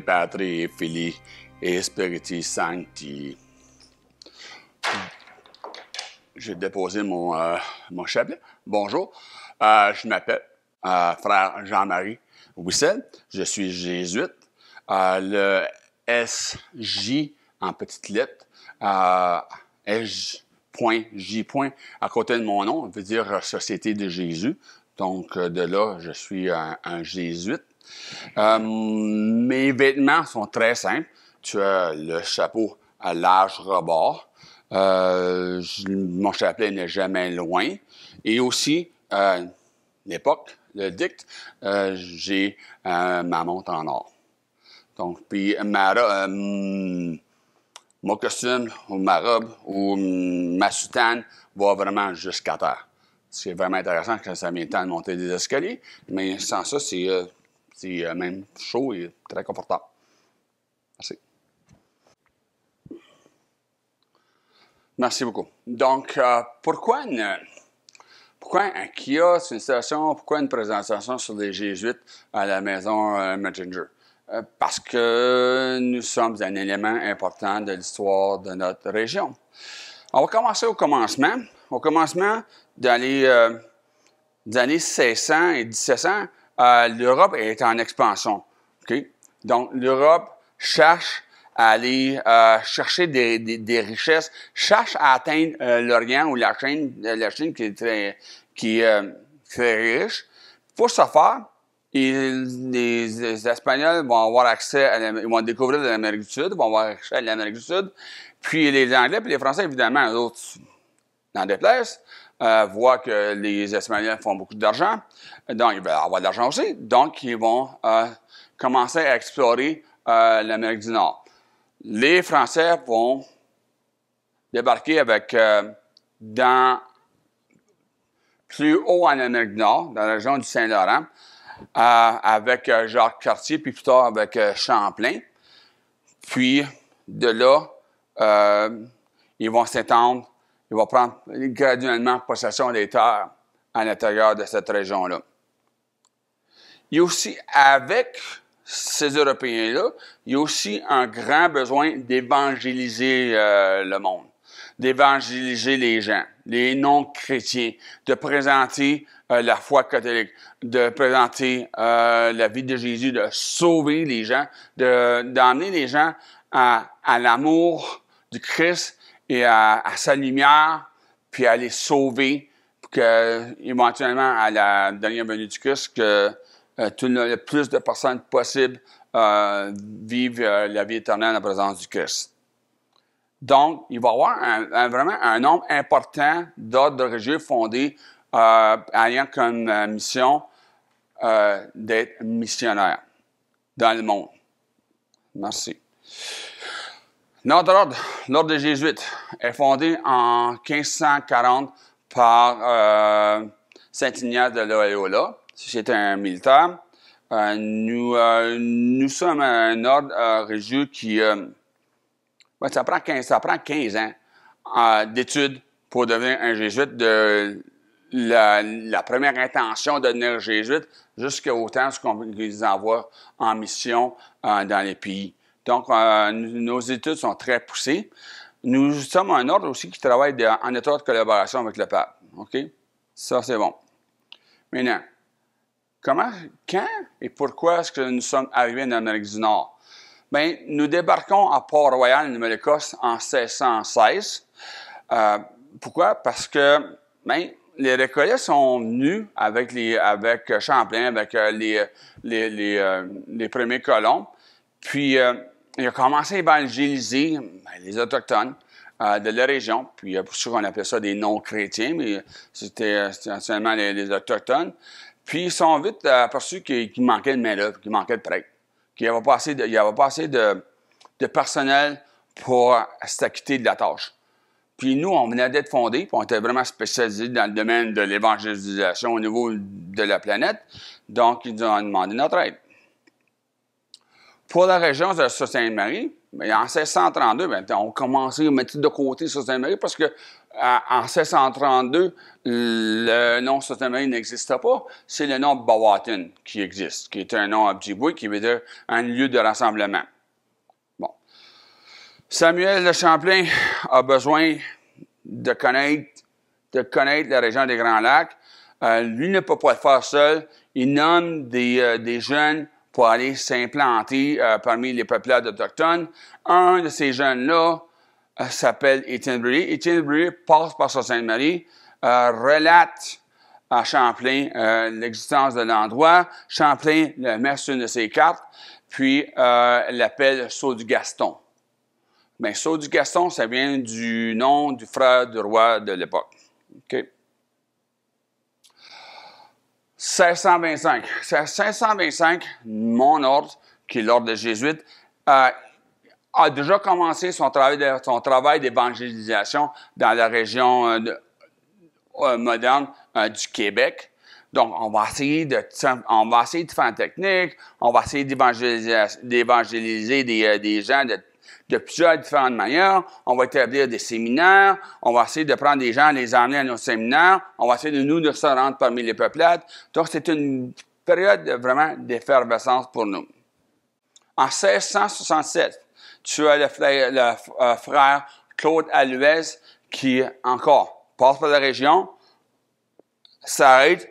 Patri et Filii et Spiritus Sancti. J'ai déposé mon, euh, mon chapelet. Bonjour. Euh, je m'appelle euh, frère Jean-Marie Wissel. Je suis jésuite. Le SJ en petites lettres, SJ point, J point, à côté de mon nom, veut dire Société de Jésus. Donc, de là, je suis un jésuite. Euh, mes vêtements sont très simples. Tu as le chapeau à large rebord. Euh, mon chapelet n'est jamais loin. Et aussi, euh, l'époque, le dicte, euh, j'ai ma montre en or. Donc, puis ma, mon costume ou ma robe ou ma soutane va vraiment jusqu'à terre. C'est vraiment intéressant quand ça vient le temps de monter des escaliers, mais sans ça, c'est c'est, euh, même chaud et très confortable. Merci. Merci beaucoup. Donc, euh, pourquoi, une, pourquoi un kiosque, une station, pourquoi une présentation sur les Jésuites à la maison euh, Messenger? Euh, parce que nous sommes un élément important de l'histoire de notre région. On va commencer au commencement. Au commencement, dans les, années 1600 et 1700, euh, l'Europe est en expansion. OK? Donc, l'Europe cherche à aller euh, chercher des, des- richesses, cherche à atteindre euh, l'Orient ou la Chine, la Chine qui est très, qui, très riche. Pour ce faire, les, les Espagnols vont avoir accès, à ils vont découvrir l'Amérique du Sud, vont avoir accès à l'Amérique du Sud. Puis les Anglais et les Français, évidemment, eux autres, dans des places, euh, voient que les Espagnols font beaucoup d'argent, donc ils veulent avoir de l'argent aussi, donc ils vont euh, commencer à explorer euh, l'Amérique du Nord. Les Français vont débarquer avec euh, dans plus haut en Amérique du Nord, dans la région du Saint-Laurent, avec Jacques Cartier, puis plus tard avec Champlain. Puis de là, ils vont s'étendre, ils vont prendre graduellement possession des terres à l'intérieur de cette région-là. Il y a aussi, avec ces Européens-là, il y a aussi un grand besoin d'évangéliser euh, le monde, d'évangéliser les gens, les non-chrétiens, de présenter euh, la foi catholique, de présenter euh, la vie de Jésus, de sauver les gens, de- d'emmener les gens à, à l'amour du Christ et à, sa lumière, puis à les sauver, pour que, éventuellement, à la dernière venue du Christ, que euh, le, plus de personnes possible euh, vivent euh, la vie éternelle en présence du Christ. Donc, il va y avoir vraiment un nombre important d'ordres religieux fondés ayant comme mission d'être missionnaire dans le monde. Merci. Notre ordre, l'ordre des Jésuites, est fondé en 1540 par euh, Saint-Ignace de Loyola. C'était un militaire. Euh, nous, euh, nous sommes un ordre religieux qui... Ouais, ça, prend 15, ça prend 15 ans d'études pour devenir un jésuite, de la, la première intention de devenir jésuite jusqu'au temps qu'on les envoie en mission dans les pays. Donc, euh, nos études sont très poussées. Nous sommes un ordre aussi qui travaille de- en étroite collaboration avec le pape. OK? Ça, c'est bon. Maintenant, comment, quand et pourquoi est-ce que nous sommes arrivés en Amérique du Nord? Bien, nous débarquons à Port-Royal, Nouvelle-Écosse, en 1616. Euh, pourquoi? Parce que ben, les récollets sont venus avec, les, avec Champlain, avec euh, les, les, les, euh, les premiers colons. Puis, euh, il a commencé à évangéliser ben, les Autochtones euh, de la région. Puis, euh, pour ceux qu'on appelait ça des non-chrétiens, mais c'était euh, c'était essentiellement les, les Autochtones. Puis, ils sont vite aperçus qu'il manquait de main-d'œuvre, qu'il manquait de prêtres qu'il n'y avait pas assez de, il y avait pas assez de, de personnel pour s'acquitter de la tâche. Puis nous, on venait d'être fondés, puis on était vraiment spécialisés dans le domaine de l'évangélisation au niveau de la planète. Donc, ils nous ont demandé notre aide. Pour la région de Sainte-Marie, en 1632, ben, on commençait à mettre de côté Sainte-Marie parce que en 1632, le nom Sainte-Marie n'existe pas, c'est le nom Bawatin qui existe, qui est un nom abjiboui qui veut dire un lieu de rassemblement. Bon. Samuel de Champlain a besoin de connaître, de connaître la région des Grands Lacs. Euh, lui ne peut pas le faire seul. Il nomme des, euh, des jeunes pour aller s'implanter euh, parmi les peuplades autochtones. Un de ces jeunes-là s'appelle Étienne Brûlé. Étienne Brûlé passe par sa Sainte-Marie, relate à Champlain l'existence de l'endroit. Champlain le met sur une de ses cartes, puis l'appelle Saut du Gaston. Mais Saut du Gaston, ça vient du nom du frère du roi de l'époque. 1625. 1625, mon ordre, qui est l'ordre des Jésuites, euh, a déjà commencé son travail, son travail d'évangélisation dans la région euh, euh, moderne du Québec. Donc, on va essayer de, on va essayer de faire une technique, on va essayer d'évangéliser des, des gens de de plusieurs différentes manières. On va établir des séminaires. On va essayer de prendre des gens, les emmener à nos séminaires. On va essayer de nous de se rendre parmi les peuplades. Donc, c'est une période vraiment d'effervescence pour nous. En 1667, tu as le euh, frère, Claude Aluez qui, encore, passe par la région, s'arrête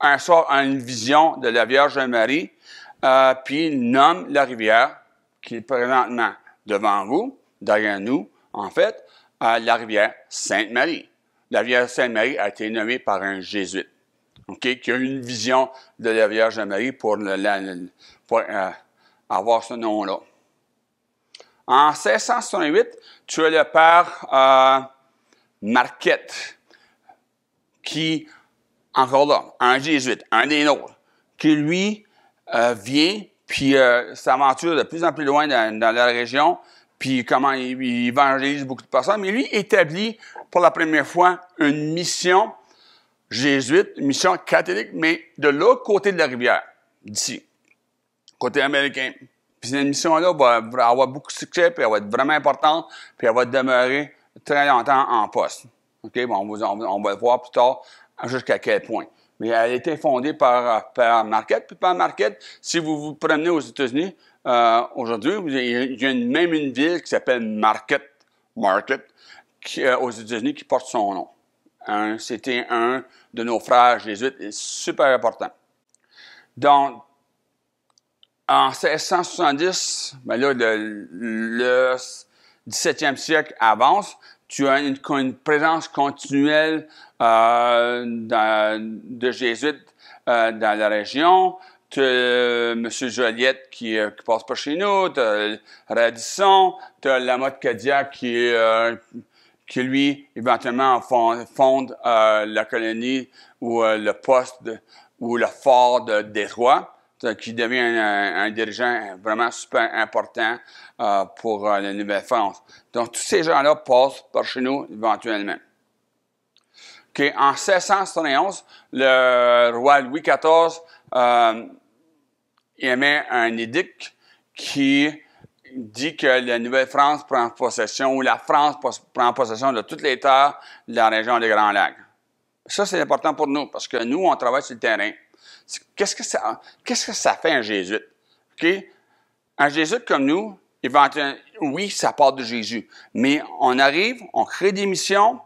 un soir à une vision de la Vierge Marie, euh, puis nomme la rivière qui est présentement devant vous, derrière nous, en fait, la rivière Sainte-Marie. La rivière Sainte-Marie a été nommée par un jésuite, qui a eu une vision de la Vierge Marie pour, euh, avoir ce nom-là. En 1668, tu as le père euh, Marquette, qui, encore là, un jésuite, un des nôtres, qui lui euh, vient puis euh, s'aventure de plus en plus loin dans, la région, puis comment il, évangélise beaucoup de personnes. Mais lui établit pour la première fois une mission jésuite, une mission catholique, mais de l'autre côté de la rivière, d'ici, côté américain. Puis cette mission-là va avoir beaucoup de succès, puis elle va être vraiment importante, puis elle va demeurer très longtemps en poste. OK? Bon, on, va, on va le voir plus tard jusqu'à quel point mais elle a été fondée par, par Marquette. Puis par Marquette, si vous vous promenez aux États-Unis, euh, aujourd'hui, il y a même une ville qui s'appelle Marquette, Market, euh, aux États-Unis, qui porte son nom. C'était un de nos frères jésuites, super important. Donc, en 1670, ben là, le, le 17e siècle avance, tu as une, présence continuelle euh, de jésuites euh, dans la région. Tu as euh, M. Joliette qui, qui, passe par chez nous, tu as Radisson, tu as Lamotte Cadillac qui, qui, lui, éventuellement fonde, la colonie ou le poste ou le fort de Détroit qui devient un, dirigeant vraiment super important pour la Nouvelle-France. Donc, tous ces gens-là passent par chez nous éventuellement. En 1671, le roi Louis XIV euh, émet un édict qui dit que la Nouvelle-France prend possession, ou la France prend possession de toutes les terres de la région des Grands Lacs. Ça, c'est important pour nous, parce que nous, on travaille sur le terrain. Qu'est-ce que ça, qu'est-ce que ça fait un jésuite? Un jésuite comme nous, oui, ça part de Jésus, mais on arrive, on crée des missions,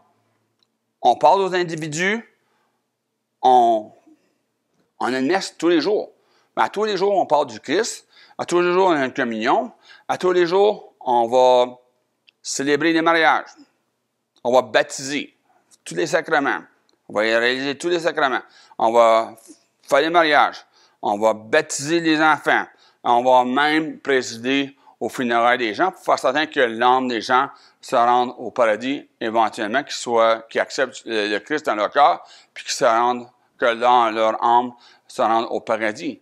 on parle aux individus, on, on tous les jours. Mais à tous les jours, on parle du Christ. À tous les jours, on a une communion. À tous les jours, on va célébrer les mariages. On va baptiser tous les sacrements. On va réaliser tous les sacrements. On va faire les mariages. On va baptiser les enfants. On va même présider au funérailles des gens pour faire certain que l'âme des gens se rende au paradis éventuellement, qu'ils soient, qu'ils acceptent le Christ dans leur cœur, puis qu'ils se rendent, que leur âme se rende au paradis.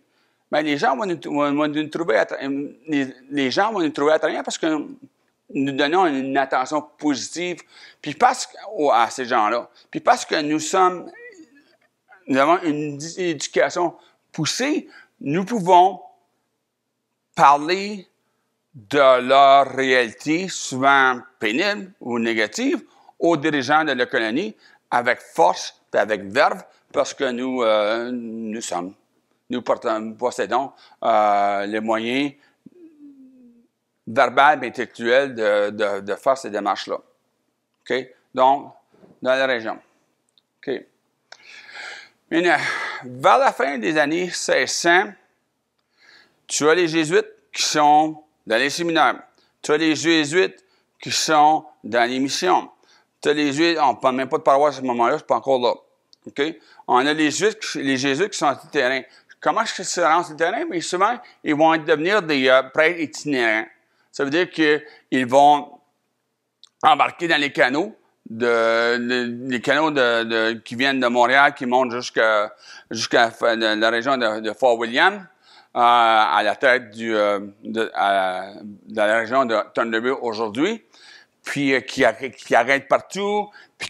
Mais les gens vont nous, trouver, les, gens vont nous trouver parce que nous donnons une attention positive, puis parce à ces gens-là, puis parce que nous sommes, nous avons une éducation poussée, nous pouvons parler de leur réalité, souvent pénible ou négative, aux dirigeants de la colonie avec force et avec verve, parce que nous, euh, nous sommes, nous possédons euh, les moyens verbal et intellectuel de, faire ces démarches-là. OK? Donc, dans la région. Maintenant, vers la fin des années 1600, tu as les jésuites qui sont dans les séminaires. Tu as les jésuites qui sont dans les missions. Tu as les jésuites, on ne parle même pas de paroisse à ce moment-là, suis pas encore là. OK? On a les jésuites, les jésuites qui sont sur le terrain. Comment est-ce qu'ils se rendent sur le terrain? Mais souvent, ils vont devenir des euh, prêtres itinérants. Ça veut dire qu'ils vont embarquer dans les canaux, de, les canaux qui viennent de Montréal, qui montent jusqu'à la région de, Fort William, euh, à la tête euh, de, la région de Thunder Bay aujourd'hui, puis euh, qui, qui arrêtent partout, puis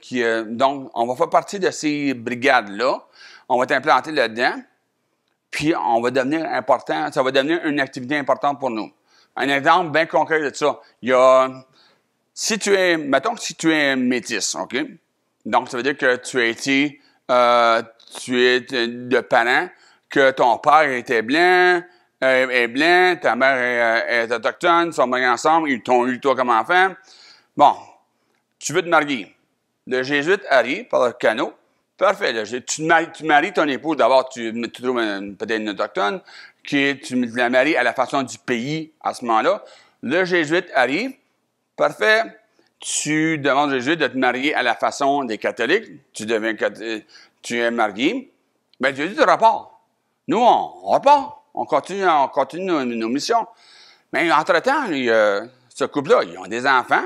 qui, donc on va faire partie de ces brigades-là. On va être là-dedans, puis on va devenir important, ça va devenir une activité importante pour nous. Un exemple bien concret de ça. Il y a, si tu es, mettons que si tu es métis, OK? Donc, ça veut dire que tu as été, euh, tu es de parents, que ton père était blanc, euh, est blanc, ta mère est, est autochtone, ils sont mariés ensemble, ils t'ont eu toi comme enfant. Bon, tu veux te marier. Le jésuite arrive par le canot. Parfait. tu, tu, maries, ton épouse. D'abord, tu, tu trouves peut-être une autochtone qui tu la maries à la façon du pays à ce moment-là. Le jésuite arrive, parfait, tu demandes au jésuite de te marier à la façon des catholiques, tu deviens tu es marié, ben Dieu dit rapport. Nous, on, repart, on continue, on continue nos, missions. Mais entre-temps, ce couple-là, ils ont des enfants.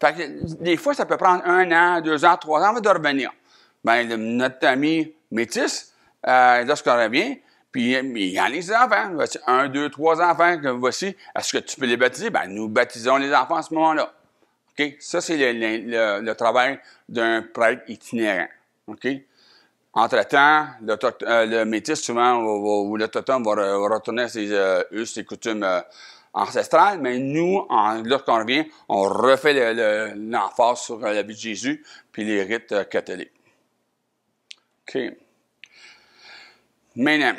Que, des fois, ça peut prendre un an, deux ans, trois ans avant de revenir. Ben, notre ami métis, euh, lorsqu'on revient, puis il y en a des enfants. Un, deux, trois enfants que voici. Est-ce que tu peux les baptiser? Ben, nous baptisons les enfants à ce moment-là. Ça, c'est le, travail d'un prêtre itinérant. Entre-temps, le, euh, le métis, souvent, ou l'autochtone va, retourner à ses euh, us, ses coutumes euh, ancestrales, mais nous, lorsqu'on revient, on refait l'emphase sur la vie de Jésus puis les rites catholiques. OK? Maintenant,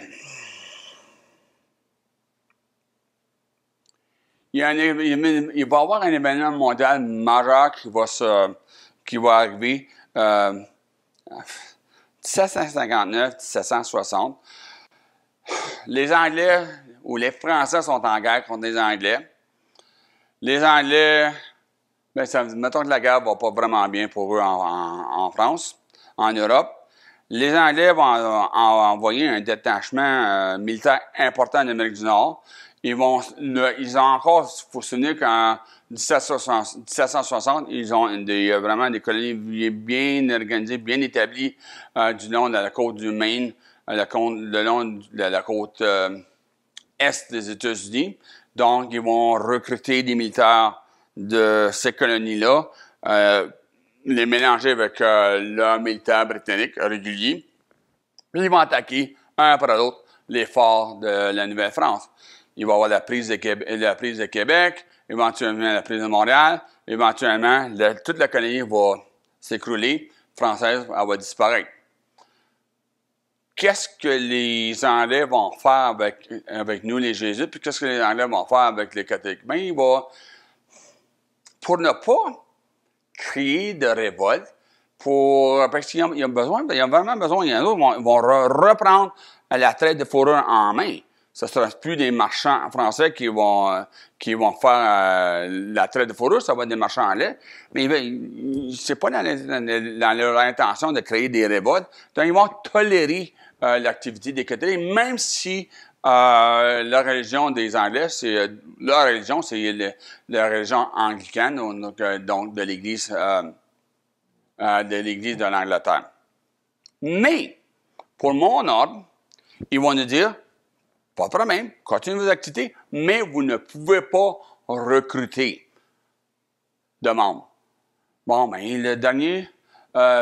il, il, va y avoir un événement mondial majeur qui va, arriver euh, 1759-1760. Les Anglais ou les Français sont en guerre contre les Anglais. Les Anglais, ben, ça, mettons que la guerre va pas vraiment bien pour eux en France, en Europe. Les Anglais vont envoyer un détachement euh, militaire important en Amérique du Nord. Ils vont, ils ont encore, faut se souvenir qu'en 1760, ils ont des, euh, vraiment des colonies bien organisées, bien établies euh, du long de la côte du Maine, le long de la côte est des États-Unis. Donc, ils vont recruter des militaires de ces colonies-là les mélanger avec euh, le militaire britannique. Puis ils vont attaquer un après l'autre les forts de la Nouvelle-France. Il va y avoir la prise de Québec, la prise de Québec éventuellement la prise de Montréal, éventuellement toute la colonie va s'écrouler, française va disparaître. Qu'est-ce que les Anglais vont faire avec, nous, les Jésuites, puis qu'est-ce que les Anglais vont faire avec les catholiques? Bien, pour ne pas créer de révolte pour, parce qu'ils ont, besoin, ils ont vraiment besoin, il y en a d'autres vont, reprendre la traite de fourrure en main. Ce ne sera plus des marchands français qui vont, qui vont faire euh, la traite de fourrure, ça va être des marchands anglais. Mais c'est pas dans, dans, leur intention de créer des révoltes. Donc, ils vont tolérer euh, l'activité des catholiques, même si euh, la religion des Anglais, c'est euh, religion, c'est la religion anglicane, donc, euh, donc de l'Église de l'Église de l'Angleterre. Mais pour mon ordre, ils vont nous dire pas de problème, continuez vos activités, mais vous ne pouvez pas recruter de membres. Bon, ben le dernier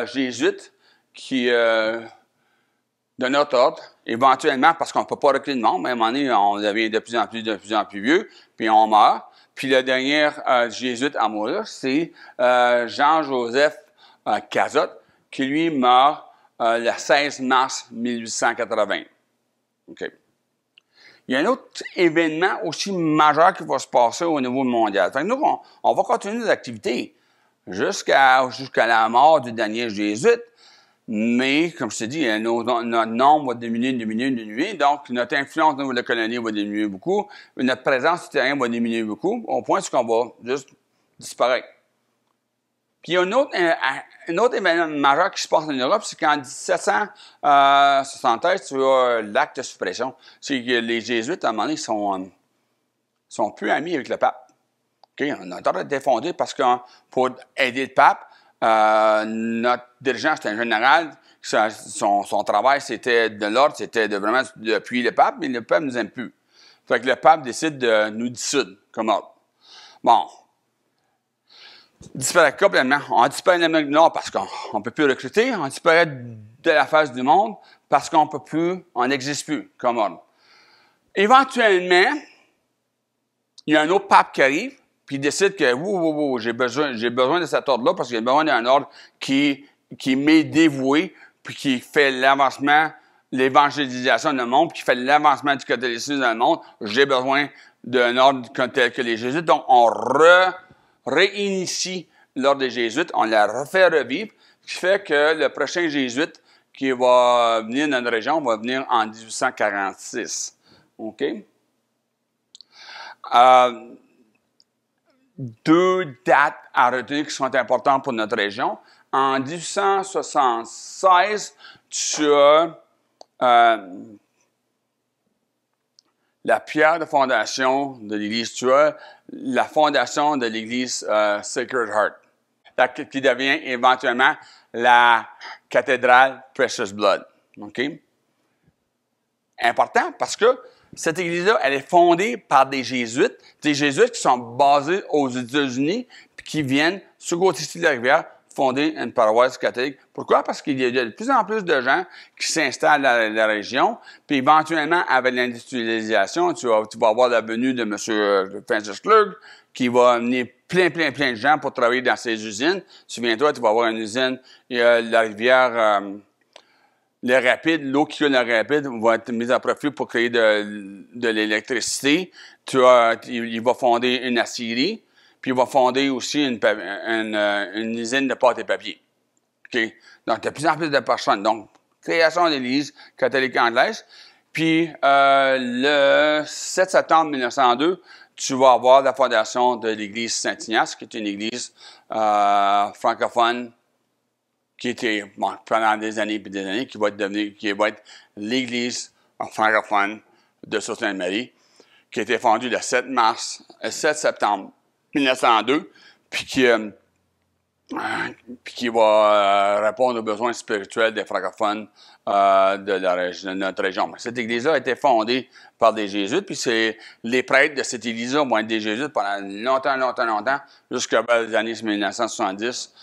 jésuite qui de notre ordre, éventuellement, parce qu'on ne peut pas recruter de monde, mais à un moment donné, on devient de plus en plus, de plus en plus vieux, puis on meurt. Puis le dernier euh, jésuite à mourir, c'est euh, Jean-Joseph euh, Cazotte, qui lui meurt le 16 mars 1880. OK. Il y a un autre événement aussi majeur qui va se passer au niveau mondial. Fait nous, on, va continuer nos activités jusqu'à jusqu'à la mort du dernier jésuite. Mais, comme je t'ai dit, notre, nombre va diminuer, diminuer, diminuer. Donc, notre influence au niveau de la colonie va diminuer beaucoup. Notre présence sur terrain va diminuer beaucoup, au point qu'on va juste disparaître. Puis, il y a un autre, un, autre événement majeur qui se passe en Europe, c'est qu'en 1773, tu as l'acte de suppression. C'est que les Jésuites, à un moment donné, sont, euh, sont plus amis avec le pape. On a été fondé parce que pour aider le pape, euh, notre dirigeant, c'était un général. Son, son travail, c'était de l'ordre, c'était de vraiment d'appuyer le pape, mais le pape nous aime plus. Fait que le pape décide de nous dissoudre comme ordre. Bon. Disparaît complètement. On disparaît de l'Amérique du Nord parce qu'on ne peut plus recruter. On disparaît de la face du monde parce qu'on peut plus, on n'existe plus comme ordre. Éventuellement, il y a un autre pape qui arrive, puis il décide que j'ai besoin, j'ai besoin de cet ordre-là parce qu'il a besoin d'un ordre qui, qui m'est dévoué, puis qui fait l'avancement, l'évangélisation dans le monde, puis qui fait l'avancement du catholicisme dans le monde. J'ai besoin d'un ordre tel que les Jésuites. Donc, on re, réinitie l'ordre des Jésuites, on la refait revivre, ce qui fait que le prochain Jésuite qui va venir dans notre région va venir en 1846. OK? Euh, deux dates à retenir qui sont importantes pour notre région. En 1876, tu as euh, la pierre de fondation de l'Église, tu as la fondation de l'Église euh, Sacred Heart, qui devient éventuellement la cathédrale Precious Blood. OK? Important parce que cette église-là, elle est fondée par des jésuites, des jésuites qui sont basés aux États-Unis, puis qui viennent, sur côté de la rivière, fonder une paroisse catholique. Pourquoi? Parce qu'il y a de plus en plus de gens qui s'installent dans la, région, puis éventuellement, avec l'industrialisation, tu vas, avoir la venue de M. Francis Clerk, qui va amener plein, plein, plein de gens pour travailler dans ces usines. Souviens-toi, tu vas avoir une usine, il y a la rivière... Euh, le rapide, l'eau qui coule dans le rapide va être mise à profit pour créer de, de l'électricité. Tu as, il, va fonder une aciérie, puis il va fonder aussi une, une, euh, une usine de pâte et papier. Okay? Donc, il y a de plus en plus de personnes. Donc, création de l'Église catholique anglaise. Puis, euh, le 7 septembre 1902, tu vas avoir la fondation de l'Église Saint-Ignace, qui est une église euh, francophone qui était, bon, pendant des années et des années, qui va devenir, qui va être l'Église francophone de Sainte-Marie, qui a été fondue le 7 mars, le 7 septembre 1902, puis qui, euh, puis qui va euh, répondre aux besoins spirituels des francophones euh, de, la région, de notre région. Cette église-là a été fondée par des jésuites, puis c'est les prêtres de cette église-là vont être des jésuites pendant longtemps, longtemps, longtemps, jusqu'à les années 1970.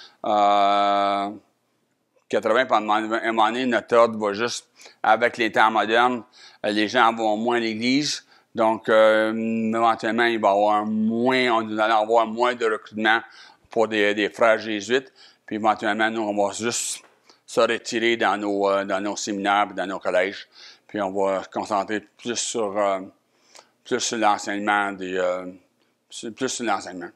Euh, 80, pendant un moment donné, notre ordre va juste, avec les temps modernes, euh, les gens vont moins à l'église. Donc, euh, éventuellement, il va y avoir moins, on va avoir moins de recrutement pour des, frères jésuites. Puis éventuellement, nous, on va juste se retirer dans nos, euh, dans nos séminaires, dans nos collèges. Puis on va se concentrer plus sur, plus sur l'enseignement des, plus sur l'enseignement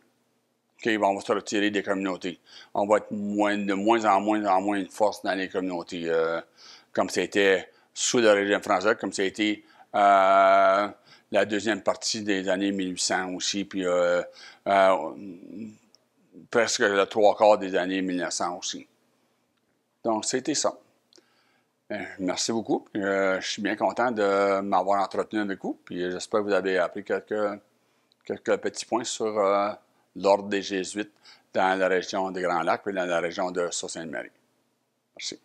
on va se retirer des communautés. On va être moins, de moins en moins en moins de force dans les communautés, euh, comme c'était sous le régime français, comme ça a été euh, la deuxième partie des années 1800 aussi, puis euh, presque le trois quarts des années 1900 aussi. Donc, c'était ça. merci beaucoup. je suis bien content de m'avoir entretenu avec vous. Puis j'espère que vous avez appris quelques, quelques petits points sur l'ordre des Jésuites dans la région des Grands Lacs et dans la région de Sault-Sainte-Marie. Merci.